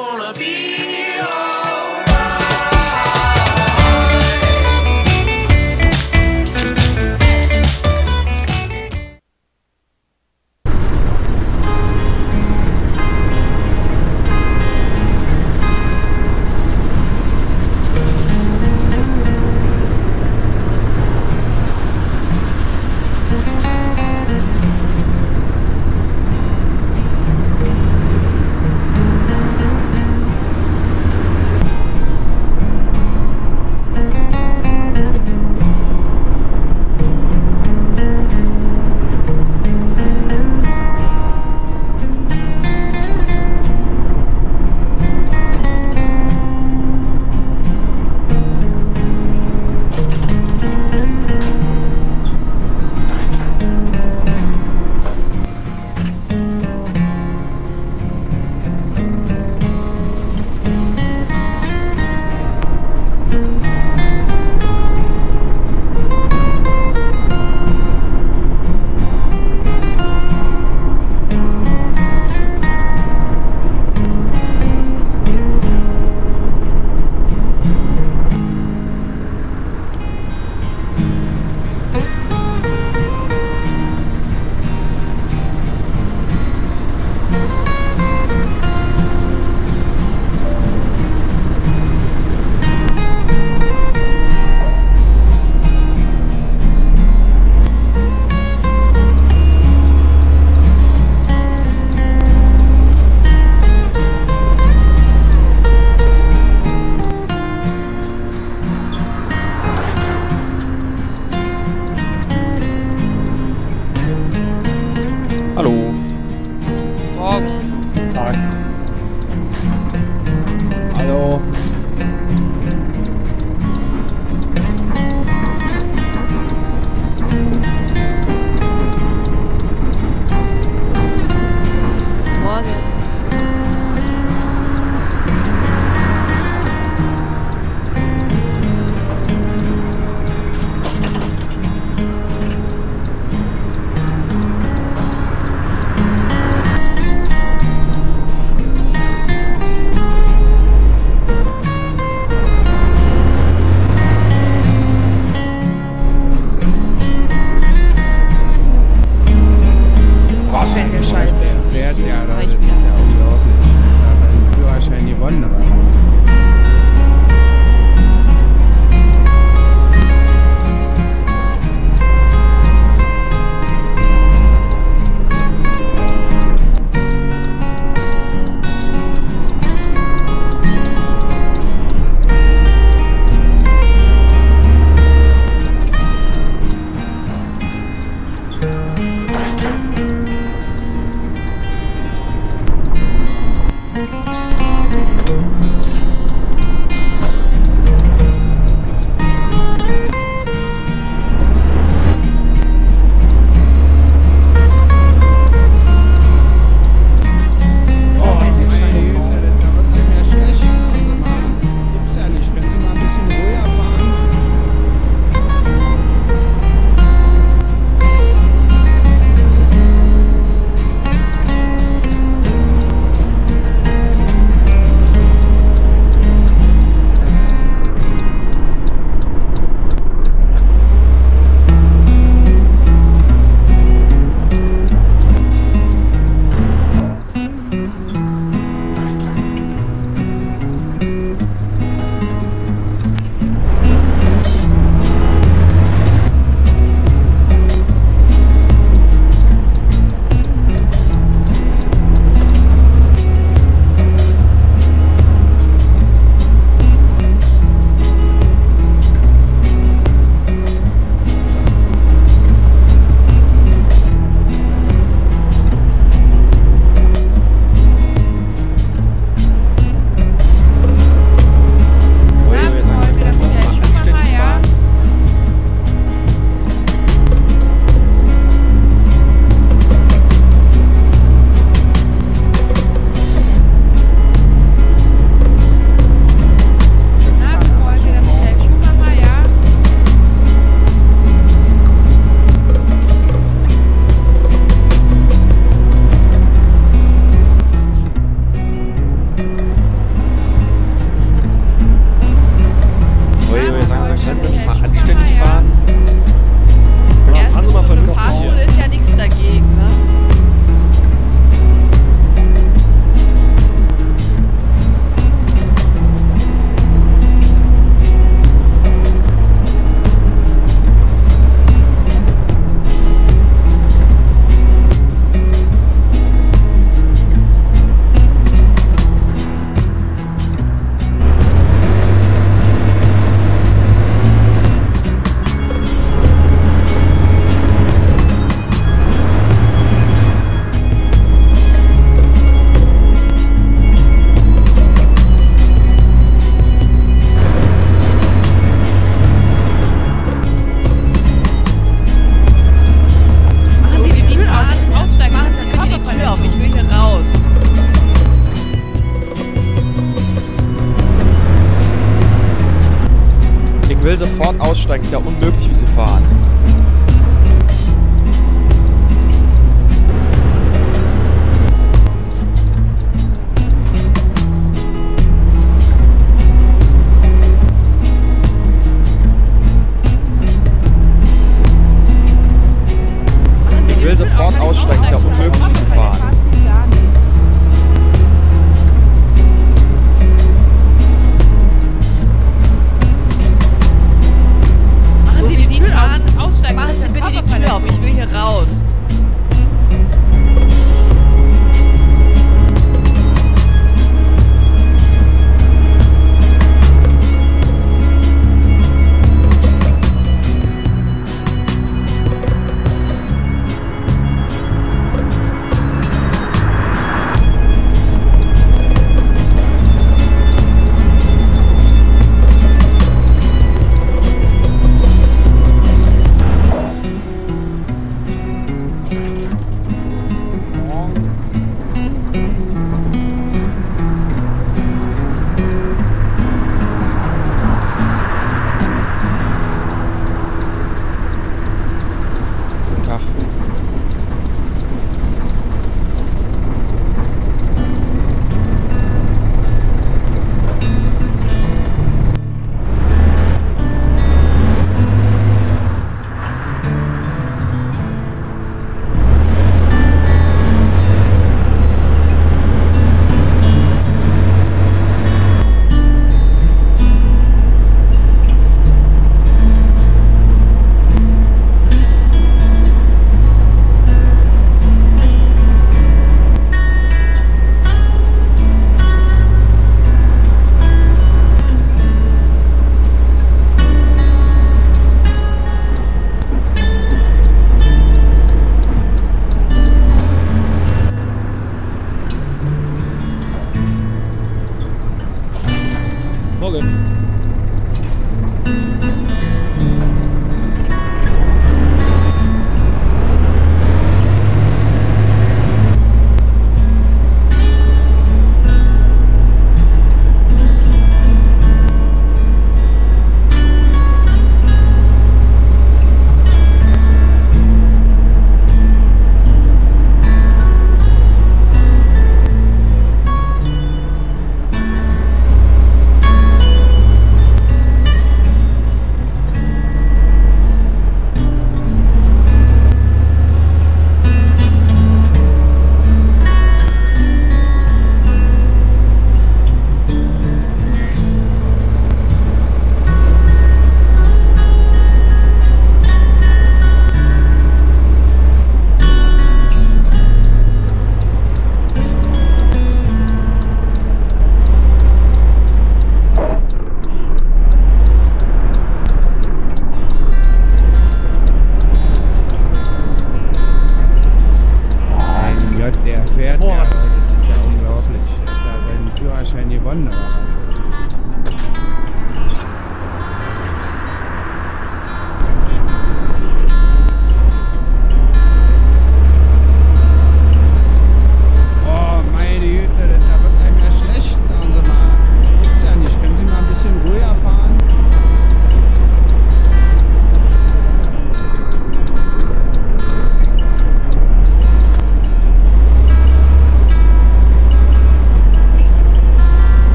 gonna be steigst ja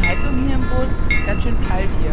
Heizung hier im Bus? Ganz schön kalt hier.